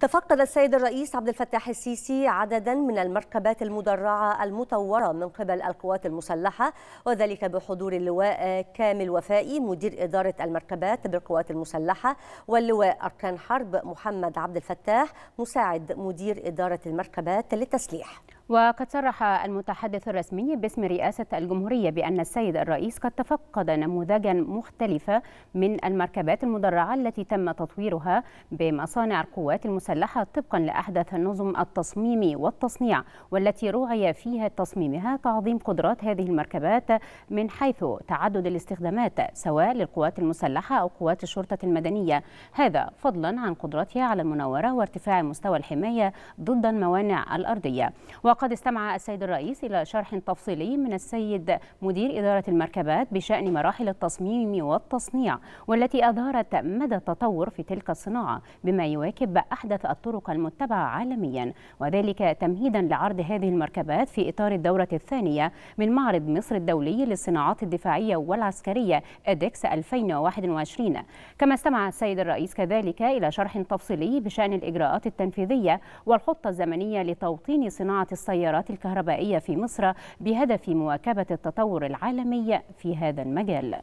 تفقد السيد الرئيس عبد الفتاح السيسي عددا من المركبات المدرعة المطورة من قبل القوات المسلحة وذلك بحضور اللواء كامل وفائي مدير إدارة المركبات بالقوات المسلحة واللواء أركان حرب محمد عبد الفتاح مساعد مدير إدارة المركبات للتسليح. وقد صرح المتحدث الرسمي باسم رئاسة الجمهورية بأن السيد الرئيس قد تفقد نموذجا مختلفة من المركبات المدرعة التي تم تطويرها بمصانع القوات المسلحة. طبقا لأحدث نظم التصميم والتصنيع والتي رعي فيها تصميمها تعظيم قدرات هذه المركبات من حيث تعدد الاستخدامات سواء للقوات المسلحة أو قوات الشرطة المدنية. هذا فضلا عن قدرتها على المناورة وارتفاع مستوى الحماية ضد الموانع الأرضية. وقد استمع السيد الرئيس إلى شرح تفصيلي من السيد مدير إدارة المركبات بشأن مراحل التصميم والتصنيع والتي أظهرت مدى التطور في تلك الصناعة بما يواكب أحدث الطرق المتبعة عالميا وذلك تمهيدا لعرض هذه المركبات في إطار الدورة الثانية من معرض مصر الدولي للصناعات الدفاعية والعسكرية أدكس 2021 كما استمع السيد الرئيس كذلك إلى شرح تفصيلي بشأن الإجراءات التنفيذية والخطة الزمنية لتوطين صناعة السيارات الكهربائية في مصر بهدف مواكبة التطور العالمي في هذا المجال.